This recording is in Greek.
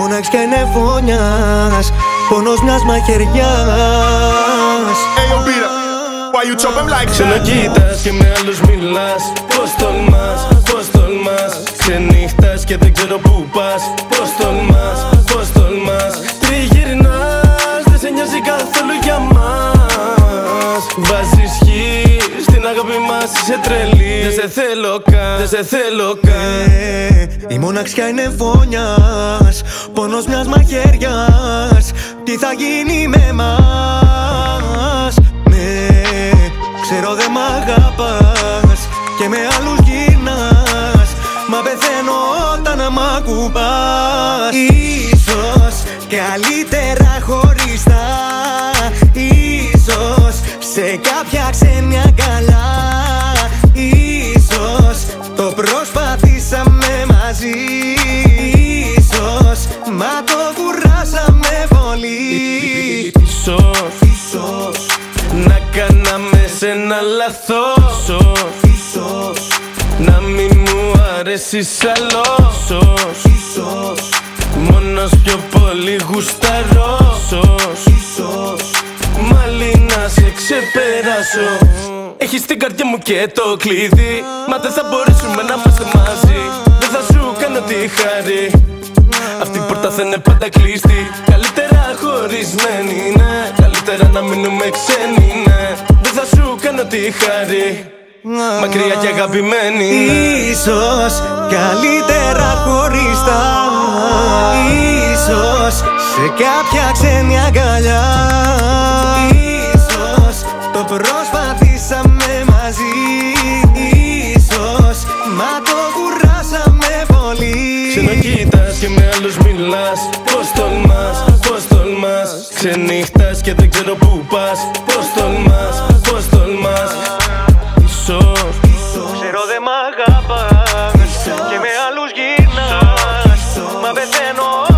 μοναξιά είναι φωνιάς Πόνος μιας μαχαιριάς. Hey yo Bira, why you chop him like that? Ξανακοίτας και με άλλους μιλάς Πώς τολμάς, πώς τολμάς. Ξενύχτας και δεν ξέρω που πας Πώς τολμάς, πώς τολμάς. Τριγυρνάς, δεν σε νοιάζει καθόλου για μας. Βάζεις χ στην αγάπη μας είσαι τρελή. Δεν σε θέλω καν, δεν σε θέλω καν. Ε, Η μοναξιά είναι φωνιάς Πόνος μιας μαχαιριάς. Τι θα γίνει με μας; Ναι, ξέρω δεν μ' αγαπάς Και με άλλους γυρνάς. Μα πεθαίνω όταν μ' ακουμπάς Ίσως καλύτερα χωριστά. Ίσως σε κάποια ξένη Ίσως, Ίσως, να κάναμε σε ένα λαθός ίσως, Να μην μου αρέσεις άλλο. Ίσως, ίσως, Μόνος πιο πολύ γουσταρός. Ίσως. Μάλι να σε ξεπεράσω. Έχεις την καρδιά μου και το κλειδί. Μα δεν θα μπορέσουμε να είμαστε μαζί. Δεν θα σου κάνω τη χάρη. Αυτή η πόρτα θα είναι πάντα κλειστή. Καλύτερα χωρισμένη, ναι. Καλύτερα να μείνουμε ξένοι, ναι. Δεν θα σου κάνω τη χάρη. Μακριά και αγαπημένη Ίσως καλύτερα χωριστά. Ίσως σε κάποια ξένη αγκαλιά άλλους μιλάς Πώς τολμάς, πώς τολμάς. Ξενύχτας και δεν ξέρω που πας. Πώς τολμάς, πώς τολμάς. Ίσως Ξέρω δεν μ' αγαπάς Και με άλλους γυρνάς. Μα πεθαίνω